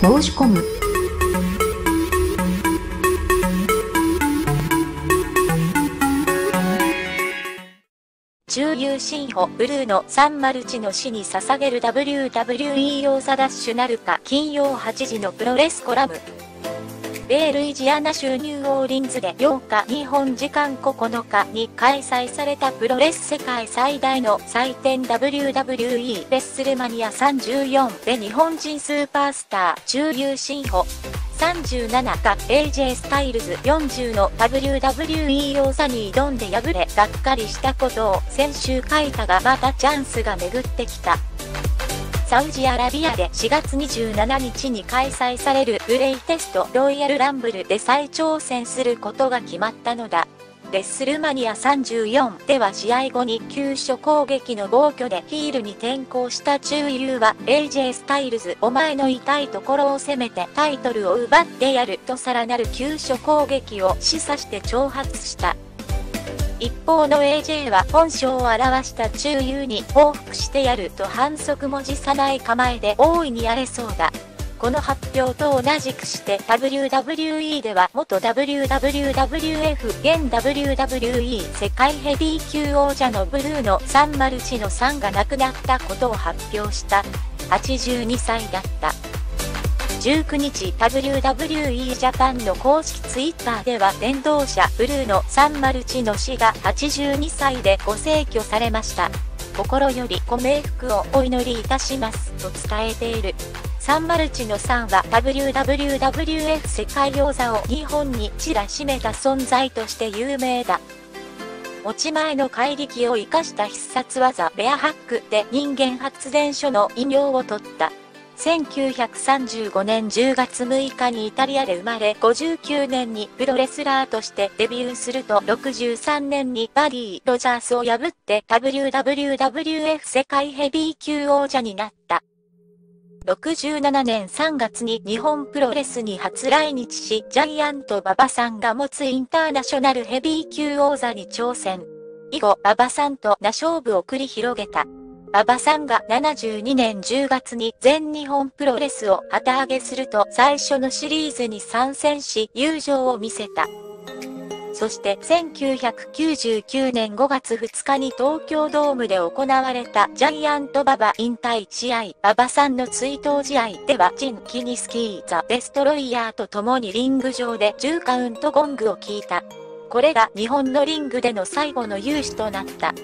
申し込む。中優新歩ブルーのサンマルチの死に捧げる WWE 王座ダッシュなるか金曜8時のプロレスコラム。米ルイジアナ州ニューオーリンズで8日日本時間9日に開催されたプロレス世界最大の祭典 WWE レッスルマニア34で日本人スーパースター中優新歩37が AJ スタイルズ40の WWE 王座に挑んで敗れがっかりしたことを先週書いたがまたチャンスが巡ってきた。サウジアラビアで4月27日に開催されるグレイテストロイヤルランブルで再挑戦することが決まったのだ。レッスルマニア34では試合後に急所攻撃の暴挙でヒールに転向した中優は AJ スタイルズお前の痛いところを攻めてタイトルを奪ってやるとさらなる急所攻撃を示唆して挑発した。一方の AJ は本性を表した中優に報復してやると反則も辞さない構えで大いにやれそうだ。この発表と同じくして WWE では元 WWWF 現 WWE 世界ヘビー級王者のブルーのサンマルチの3が亡くなったことを発表した。82歳だった。19日 WWE ジャパンの公式ツイッターでは電動車ブルーのサンマルチの死が82歳でご逝去されました。心よりご冥福をお祈りいたしますと伝えている。サンマルチの3は WWWF 世界王座を日本にちらしめた存在として有名だ。持ち前の怪力を活かした必殺技ベアハックで人間発電所の異名を取った。1935年10月6日にイタリアで生まれ、59年にプロレスラーとしてデビューすると、63年にバディ・ロジャースを破って WWWF 世界ヘビー級王者になった。67年3月に日本プロレスに初来日し、ジャイアント馬場さんが持つインターナショナルヘビー級王座に挑戦。以後、馬場さんとな勝負を繰り広げた。馬場さんが72年10月に全日本プロレスを旗揚げすると最初のシリーズに参戦し友情を見せた。そして1999年5月2日に東京ドームで行われたジャイアント馬場引退試合、馬場さんの追悼試合ではジン・キニスキー・ザ・デストロイヤーと共にリング上で10カウントゴングを聞いた。これが日本のリングでの最後の勇姿となった。